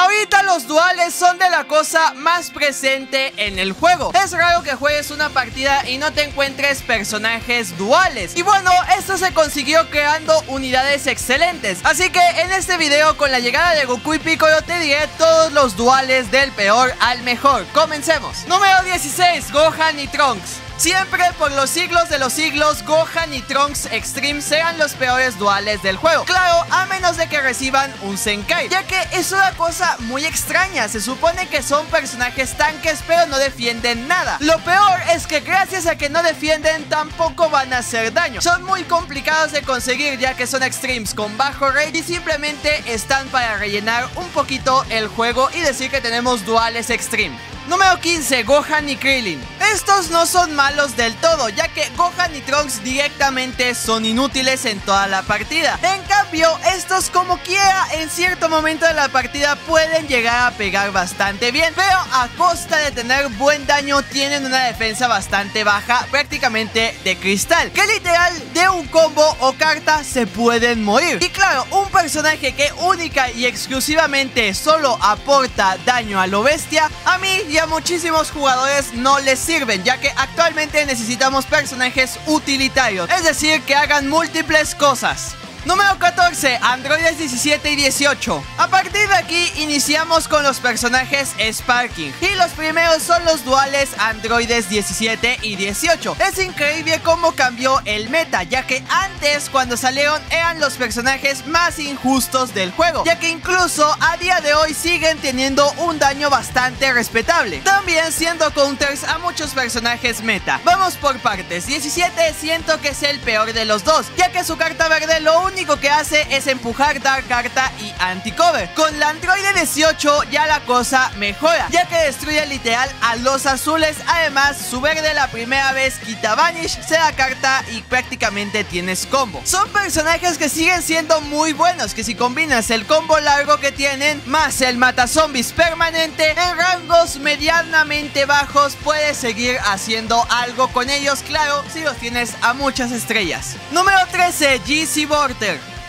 Ahorita los duales son de la cosa más presente en el juego. Es raro que juegues una partida y no te encuentres personajes duales. Y bueno, esto se consiguió creando unidades excelentes. Así que en este video con la llegada de Goku y Piccolo te diré todos los duales del peor al mejor. Comencemos. Número 16, Gohan y Trunks. Siempre por los siglos de los siglos, Gohan y Trunks Extreme sean los peores duales del juego. Claro, a menos de que reciban un Senkai, ya que es una cosa muy extraña. Se supone que son personajes tanques, pero no defienden nada. Lo peor es que gracias a que no defienden, tampoco van a hacer daño. Son muy complicados de conseguir, ya que son Extremes con bajo rate y simplemente están para rellenar un poquito el juego y decir que tenemos duales Extreme. Número 15, Gohan y Krillin. Estos no son malos del todo, ya que Gohan y Trunks directamente son inútiles en toda la partida. En cambio, estos como quiera en cierto momento de la partida pueden llegar a pegar bastante bien, pero a costa de tener buen daño tienen una defensa bastante baja, prácticamente de cristal, que literal de un combo o carta se pueden morir. Y claro, un personaje que única y exclusivamente solo aporta daño a lo bestia, a mí y a muchísimos jugadores no les sirven, ya que actualmente necesitamos personajes utilitarios, es decir, que hagan múltiples cosas. Número 14, androides 17 y 18. A partir de aquí iniciamos con los personajes Sparking. Y los primeros son los duales androides 17 y 18. Es increíble cómo cambió el meta, ya que antes cuando salieron eran los personajes más injustos del juego. Ya que incluso a día de hoy siguen teniendo un daño bastante respetable. También siendo counters a muchos personajes meta. Vamos por partes. 17 siento que es el peor de los dos, ya que su carta verde lo único que hace es empujar Dark Carta y Anti-Cover. Con la Android 18 ya la cosa mejora, ya que destruye literal a los azules. Además, su verde la primera vez quita Vanish, se da carta y prácticamente tienes combo. Son personajes que siguen siendo muy buenos, que si combinas el combo largo que tienen, más el mata zombies permanente, en rangos medianamente bajos, puedes seguir haciendo algo con ellos, claro, si los tienes a muchas estrellas. Número 13, GC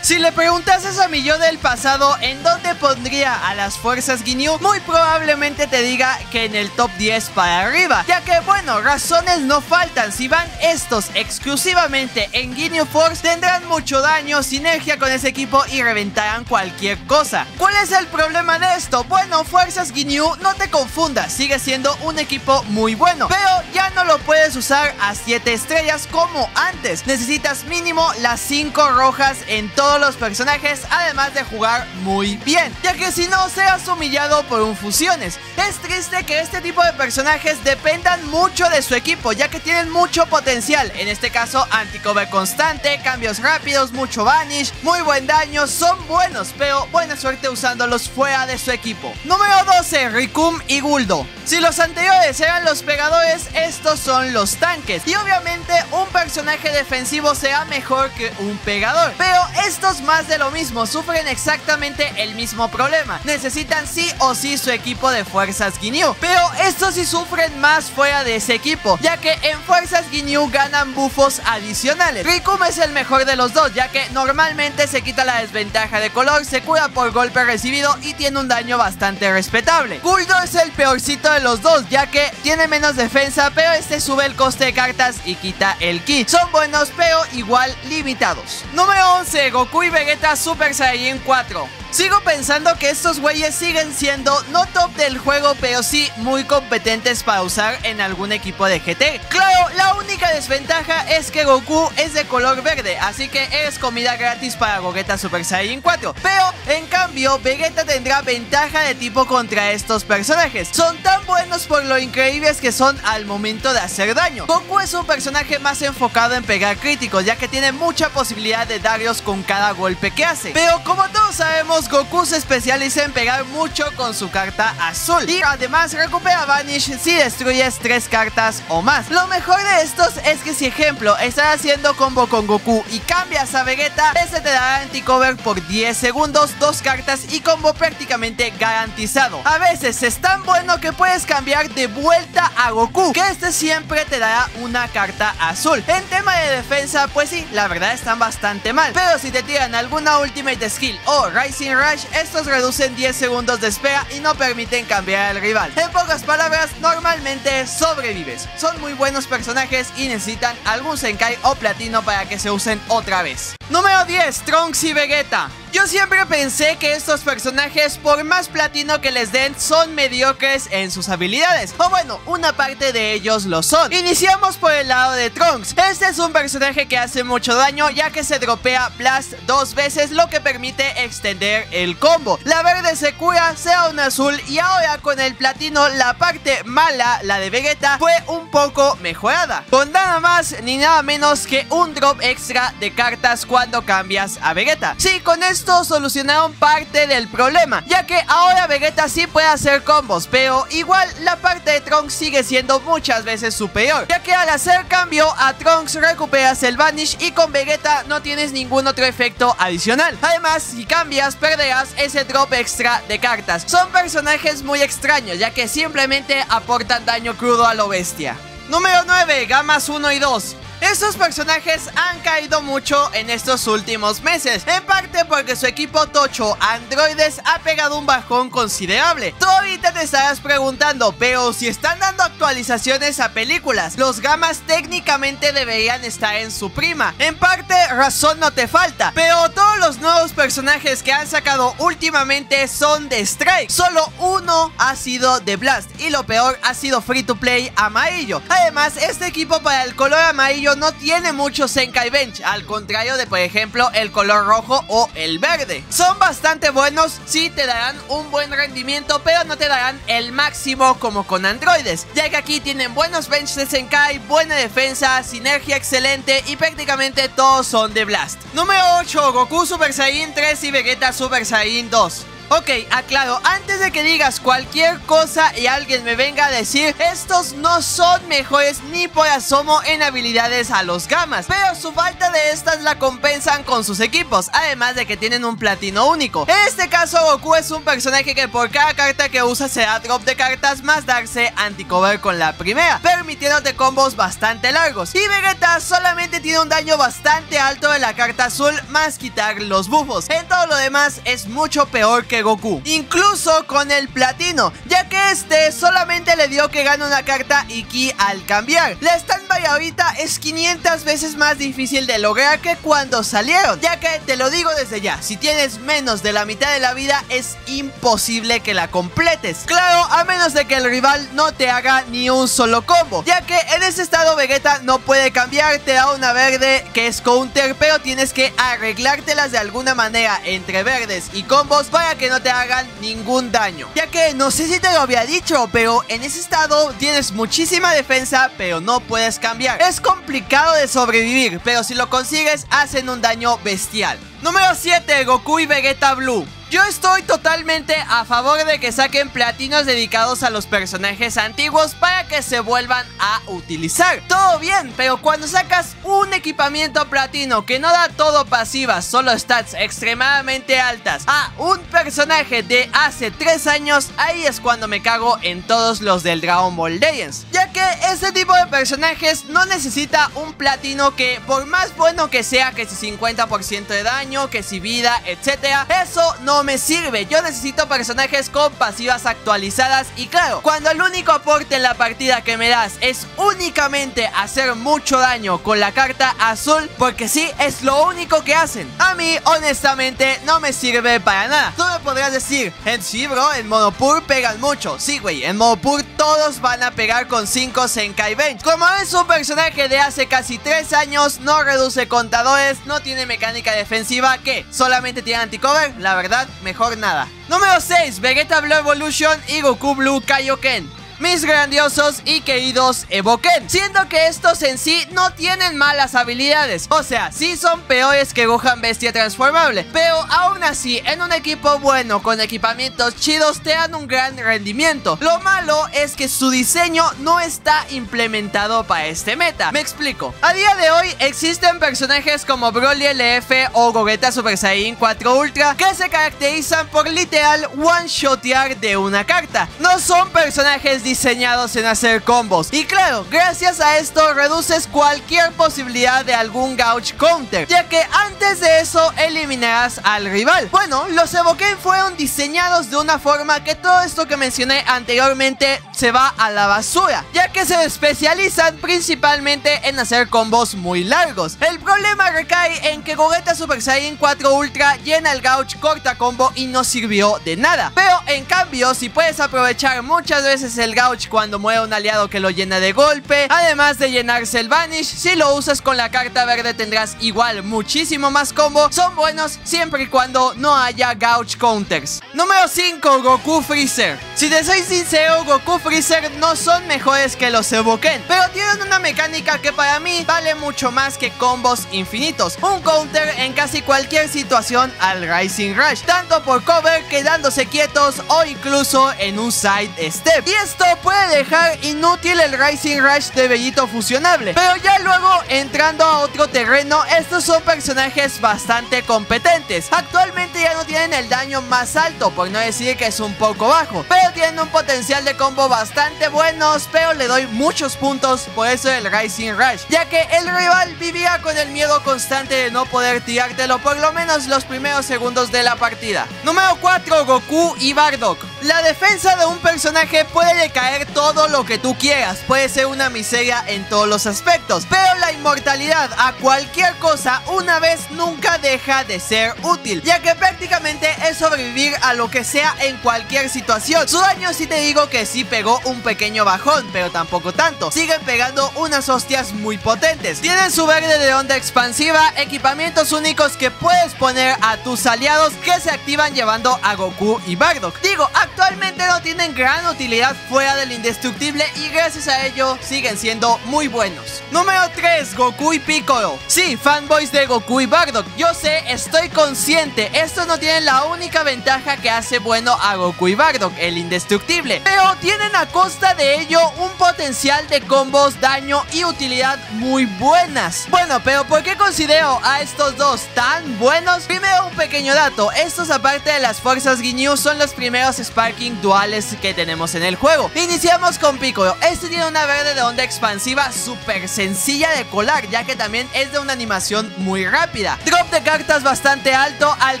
Si le preguntases a mi yo del pasado en dónde pondría a las fuerzas Ginyu, muy probablemente te diga que en el top 10 para arriba. Ya que, bueno, razones no faltan. Si van estos exclusivamente en Ginyu Force, tendrán mucho daño, sinergia con ese equipo y reventarán cualquier cosa. ¿Cuál es el problema de esto? Bueno, fuerzas Ginyu, no te confundas, sigue siendo un equipo muy bueno, pero ya no lo puedes usar a 7 estrellas como antes. Necesitas mínimo las 5 rojas en todo los personajes, además de jugar muy bien, ya que si no seas humillado por un fusiones. Es triste que este tipo de personajes dependan mucho de su equipo, ya que tienen mucho potencial, en este caso anticover constante, cambios rápidos, mucho vanish, muy buen daño, son buenos, pero buena suerte usándolos fuera de su equipo. Número 12, Rikum y Guldo. Si los anteriores eran los pegadores, estos son los tanques. Y obviamente un personaje defensivo será mejor que un pegador. Pero estos más de lo mismo, sufren exactamente el mismo problema. Necesitan sí o sí su equipo de fuerzas Ginyu. Pero estos sí sufren más fuera de ese equipo, ya que en fuerzas Ginyu ganan buffos adicionales. Rikum es el mejor de los dos, ya que normalmente se quita la desventaja de color, se cura por golpe recibido y tiene un daño bastante respetable. Guldo es el peorcito de los dos, ya que tiene menos defensa, pero este sube el coste de cartas y quita el ki. Son buenos, pero igual limitados. Número 11, Goku y Vegeta Super Saiyan 4. Sigo pensando que estos güeyes siguen siendo no top del juego, pero sí muy competentes para usar en algún equipo de GT. Claro, la única desventaja es que Goku es de color verde, así que es comida gratis para Gogeta Super Saiyan 4. Pero, en cambio, Vegeta tendrá ventaja de tipo contra estos personajes. Son tan buenos por lo increíbles que son al momento de hacer daño. Goku es un personaje más enfocado en pegar críticos, ya que tiene mucha posibilidad de darlos con cada golpe que hace. Pero como todos sabemos, Goku se especializa en pegar mucho con su carta azul. Y además recupera Vanish si destruyes tres cartas o más. Lo mejor de estos es que si ejemplo estás haciendo combo con Goku y cambias a Vegeta, este te dará anti-cover por 10 segundos, dos cartas y combo prácticamente garantizado. A veces es tan bueno que puedes cambiar de vuelta a Goku, que este siempre te dará una carta azul. En tema de defensa, pues sí, la verdad están bastante mal. Pero si te tiran alguna Ultimate Skill o Rising Lightning Rush, estos reducen 10 segundos de espera y no permiten cambiar al rival. En pocas palabras, normalmente sobrevives. Son muy buenos personajes y necesitan algún Senkai o Platino para que se usen otra vez. Número 10, Trunks y Vegeta. Yo siempre pensé que estos personajes, por más platino que les den, son mediocres en sus habilidades. O bueno, una parte de ellos lo son. Iniciamos por el lado de Trunks. Este es un personaje que hace mucho daño ya que se dropea Blast dos veces, lo que permite extender el combo. La verde se cura, sea un azul y ahora con el platino la parte mala, la de Vegeta, fue un poco mejorada. Con nada más ni nada menos que un drop extra de cartas cuando cambias a Vegeta. Sí, con esto solucionaron parte del problema, ya que ahora Vegeta sí puede hacer combos, pero igual la parte de Trunks sigue siendo muchas veces superior, ya que al hacer cambio a Trunks recuperas el Vanish y con Vegeta no tienes ningún otro efecto adicional. Además, si cambias, perderás ese drop extra de cartas. Son personajes muy extraños, ya que simplemente aportan daño crudo a lo bestia. Número 9, Gamas 1 y 2. Estos personajes han caído mucho en estos últimos meses, en parte porque su equipo Tocho Androides ha pegado un bajón considerable. Tú ahorita te estarás preguntando, pero si están dando actualizaciones a películas, los gamas técnicamente deberían estar en su prima. En parte, razón no te falta, pero todos los nuevos personajes que han sacado últimamente son de Strike. Solo uno ha sido de Blast y lo peor ha sido Free to Play amarillo. Además, este equipo para el color amarillo no tiene mucho Senkai Bench, al contrario de por ejemplo el color rojo o el verde. Son bastante buenos, sí te darán un buen rendimiento, pero no te darán el máximo como con androides, ya que aquí tienen buenos bench de Senkai, buena defensa, sinergia excelente y prácticamente todos son de Blast. Número 8, Goku Super Saiyan 3 y Vegeta Super Saiyan 2. Ok, aclaro, antes de que digas cualquier cosa y alguien me venga a decir, estos no son mejores ni por asomo en habilidades a los gamas, pero su falta de estas la compensan con sus equipos, además de que tienen un platino único. En este caso, Goku es un personaje que por cada carta que usa se da drop de cartas más darse anticover con la primera, permitiéndote combos bastante largos. Y Vegeta solamente tiene un daño bastante alto de la carta azul más quitar los buffos. En todo lo demás es mucho peor que Goku. Incluso con el platino, ya que este solamente le dio que gane una carta Iki al cambiar. La standby ahorita es 500 veces más difícil de lograr que cuando salieron, ya que te lo digo desde ya, si tienes menos de la mitad de la vida es imposible que la completes. Claro, a menos de que el rival no te haga ni un solo combo, ya que en ese estado Vegeta no puede cambiar, te da una verde que es counter, pero tienes que arreglártelas de alguna manera entre verdes y combos para que no te hagan ningún daño. Ya que no sé si te lo había dicho, pero en ese estado tienes muchísima defensa, pero no puedes cambiar. Es complicado de sobrevivir, pero si lo consigues hacen un daño bestial. Número 7, Goku y Vegeta Blue. Yo estoy totalmente a favor de que saquen platinos dedicados a los personajes antiguos para que se vuelvan a utilizar. Todo bien, pero cuando sacas un equipamiento platino que no da todo pasivas, solo stats extremadamente altas a un personaje de hace 3 años, ahí es cuando me cago en todos los del Dragon Ball Legends. Ya que este tipo de personajes no necesita un platino que por más bueno que sea, que si 50% de daño, que si vida, etcétera, eso no me sirve. Yo necesito personajes con pasivas actualizadas. Y claro, cuando el único aporte en la partida que me das es únicamente hacer mucho daño con la carta azul, porque sí, es lo único que hacen. A mí, honestamente, no me sirve para nada. Tú me podrías decir, en sí, bro, en Monopur pegan mucho. Sí, güey, en Monopur todos van a pegar con 5 Senkai Bench. Como es un personaje de hace casi 3 años, no reduce contadores, no tiene mecánica defensiva, que solamente tiene anticover, la verdad, mejor nada. Número 6, Vegeta Blue Evolution y Goku Blue Kaioken mis grandiosos y queridos Evoken, siendo que estos en sí no tienen malas habilidades, o sea, sí son peores que Gohan Bestia Transformable, pero aún así, en un equipo bueno con equipamientos chidos te dan un gran rendimiento. Lo malo es que su diseño no está implementado para este meta. Me explico. A día de hoy existen personajes como Broly LF o Gogeta Super Saiyan 4 Ultra que se caracterizan por literal one-shotear de una carta. No son personajes diseñados en hacer combos. Y claro, gracias a esto reduces cualquier posibilidad de algún gouch counter, ya que antes de eso eliminarás al rival. Bueno, los Evoken fueron diseñados de una forma que todo esto que mencioné anteriormente se va a la basura, ya que se especializan principalmente en hacer combos muy largos. El problema recae en que Gogeta Super Saiyan 4 Ultra llena el gouch corta combo y no sirvió de nada. Pero en cambio, si puedes aprovechar muchas veces el gouch cuando muere un aliado que lo llena de golpe, además de llenarse el Vanish, si lo usas con la carta verde tendrás igual muchísimo más combo. Son buenos siempre y cuando no haya gouch counters. Número 5, Goku Freezer. Si te soy sincero, Goku Freezer no son mejores que los Evoken, pero tienen una mecánica que para mí vale mucho más que combos infinitos. Un counter en casi cualquier situación al Rising Rush, tanto por cover quedándose quietos o incluso en un side step. Y esto puede dejar inútil el Rising Rush de Bellito fusionable, pero ya luego entrando a otro terreno, estos son personajes bastante competentes. Actualmente ya no tienen el daño más alto, por no decir que es un poco bajo, pero tienen un potencial de combo bastante buenos, pero le doy muchos puntos por eso del Rising Rush, ya que el rival vivía con el miedo constante de no poder tirártelo por lo menos los primeros segundos de la partida. Número 4, Goku y Bardock. La defensa de un personaje puede decaer todo lo que tú quieras, puede ser una miseria en todos los aspectos, pero la inmortalidad a cualquier cosa una vez nunca deja de ser útil, ya que prácticamente es sobrevivir a lo que sea en cualquier situación. Su daño sí te digo que sí pegó un pequeño bajón, pero tampoco tanto. Siguen pegando unas hostias muy potentes. Tienen su verde de onda expansiva, equipamientos únicos que puedes poner a tus aliados que se activan llevando a Goku y Bardock. Digo, actualmente no tienen gran utilidad fuera del indestructible y gracias a ello siguen siendo muy buenos. Número 3, Goku y Piccolo. Sí, fanboys de Goku y Bardock. Yo sé, estoy consciente, estos no tienen la única ventaja que hace bueno a Goku y Bardock, el indestructible. Pero tienen a costa de ello un potencial de combos, daño y utilidad muy buenas. Bueno, pero ¿por qué considero a estos dos tan buenos? Primero un pequeño dato, estos aparte de las fuerzas Ginyu son los primeros Sparking duales que tenemos en el juego. Iniciamos con Piccolo, este tiene una verde de onda expansiva súper sencilla de colar, ya que también es de una animación muy rápida. Drop de cartas bastante alto, al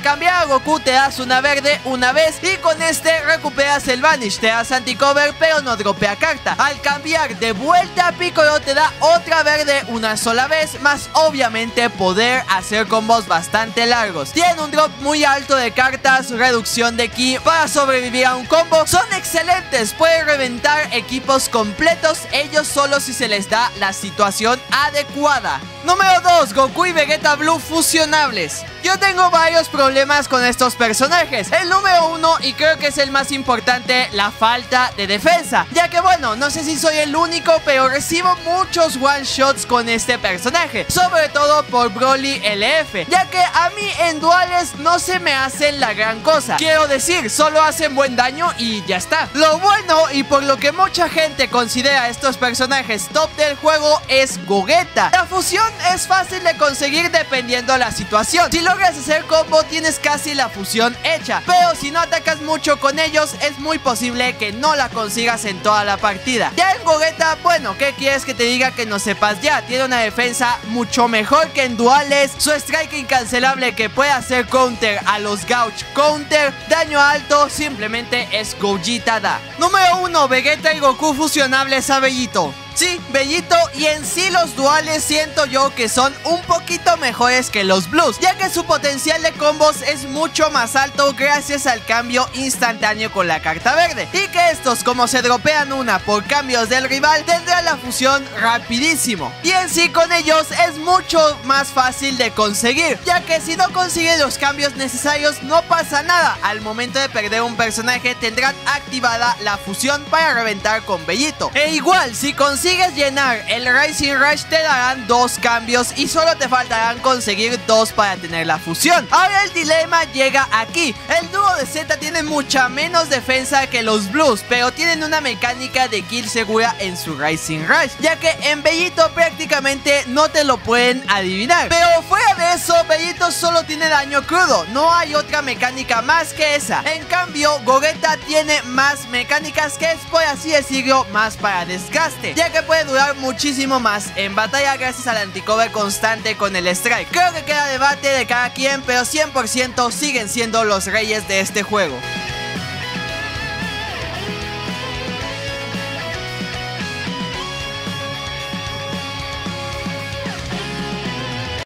cambiar a Goku te das una verde una vez y con este recuperas el Vanish, te das anti-cover pero no dropea carta. Al cambiar de vuelta a Piccolo te da otra verde una sola vez, más obviamente poder hacer combos bastante largos. Tiene un drop muy alto de cartas, reducción de ki para sobrevivir a un combo. Son excelentes, puede reventar equipos completos ellos solo si se les da la situación adecuada. Número 2, Goku y Vegeta Blue fusionables. Yo tengo varios problemas con estos personajes. El número uno, y creo que es el más importante, la falta de defensa. Ya que bueno, no sé si soy el único, pero recibo muchos one shots con este personaje. Sobre todo por Broly LF. Ya que a mí en duales no se me hacen la gran cosa. Quiero decir, solo hacen buen daño y ya está. Lo bueno y por lo que mucha gente considera estos personajes top del juego es Gogeta. La fusión es fácil de conseguir dependiendo la situación. Si logras hacer combo tienes casi la fusión hecha, pero si no atacas mucho con ellos es muy posible que no la consigas en toda la partida. Ya en Gogeta, bueno, ¿qué quieres que te diga que no sepas ya? Tiene una defensa mucho mejor que en duales, su strike incancelable que puede hacer counter a los Gouch counter, daño alto, simplemente es Gogeta da. Número 1, Vegeta y Goku fusionables a Bellito. Sí, Bellito y en sí los duales siento yo que son un poquito mejores que los blues, ya que su potencial de combos es mucho más alto gracias al cambio instantáneo con la carta verde, y que estos como se dropean una por cambios del rival tendrán la fusión rapidísimo, y en sí con ellos es mucho más fácil de conseguir, ya que si no consiguen los cambios necesarios no pasa nada, al momento de perder un personaje tendrán activada la fusión para reventar con Bellito, e igual si consiguen consigues llenar el Rising Rush te darán dos cambios y solo te faltarán conseguir dos para tener la fusión. Ahora el dilema llega aquí. El dúo de Z tiene mucha menos defensa que los Blues, pero tienen una mecánica de kill segura en su Rising Rush, ya que en Bellito prácticamente no te lo pueden adivinar. Pero fuera de eso, Bellito solo tiene daño crudo, no hay otra mecánica más que esa. En cambio, Gogeta tiene más mecánicas que es, por así decirlo, más para desgaste, ya que puede durar muchísimo más en batalla gracias al anticover constante con el Strike. Creo que queda debate de cada quien, pero 100% siguen siendo los reyes de este juego.